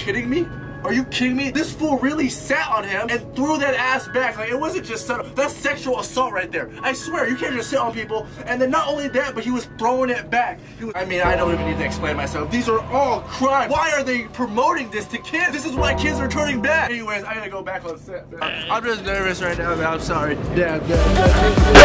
kidding me? Are you kidding me? This fool really sat on him and threw that ass back. Like, it wasn't just subtle. That's sexual assault right there. I swear, you can't just sit on people. And then not only that, but he was throwing it back. Was, I mean, I don't even need to explain myself. These are all crimes. Why are they promoting this to kids? This is why kids are turning back. Anyways, I gotta go back on set, man. I'm just nervous right now, man. I'm sorry. Damn, damn.